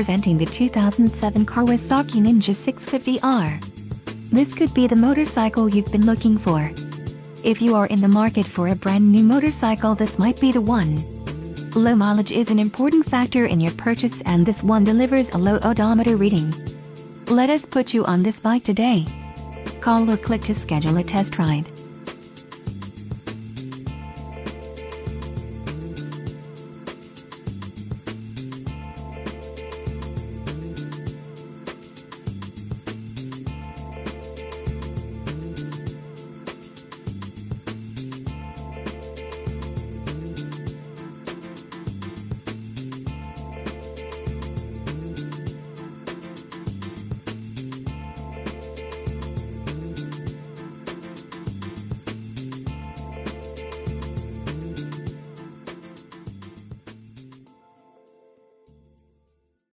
presenting the 2007 Kawasaki Ninja 650R. This could be the motorcycle you've been looking for. If you are in the market for a brand new motorcycle this might be the one. Low mileage is an important factor in your purchase and this one delivers a low odometer reading. Let us put you on this bike today. Call or click to schedule a test ride.